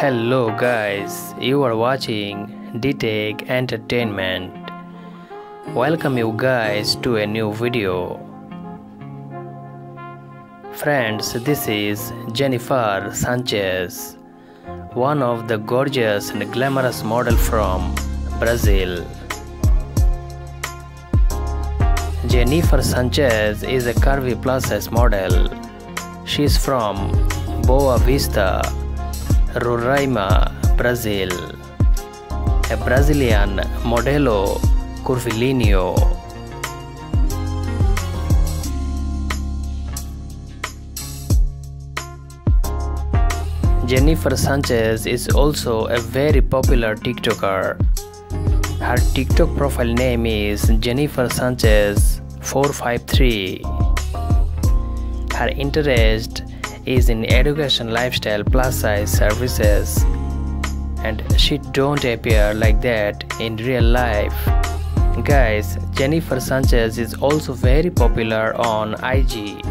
Hello guys, you are watching DTech Entertainment. Welcome you guys to a new video. Friends, this is Jennifer Sanchez, one of the gorgeous and glamorous model from Brazil. Jennifer Sanchez is a curvy plus size model. She is from Boa Vista, Roraima, Brazil. A Brazilian modelo curvilíneo. Jennifer Sanchez is also a very popular TikToker. Her TikTok profile name is Jennifer Sanchez 453. Her interest is in education, lifestyle, plus size services, and she don't appear like that in real life. Guys, Jennifer Sanchez is also very popular on IG.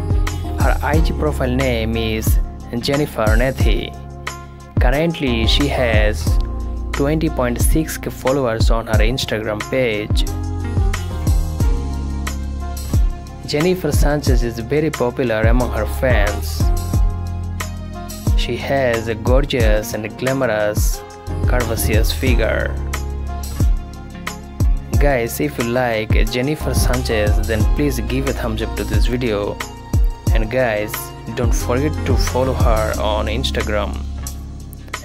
Her IG profile name is Jennifer Nathy. Currently, she has 20.6k followers on her Instagram page. Jennifer Sanchez is very popular among her fans. She has a gorgeous and glamorous, curvaceous figure. Guys, if you like Jennifer Sanchez, then please give a thumbs up to this video. And guys, don't forget to follow her on Instagram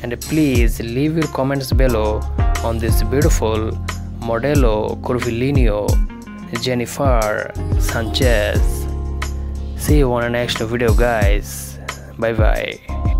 and please leave your comments below on this beautiful Modelo Curvilíneo Jennifer Sanchez. See you on the next video guys. Bye bye.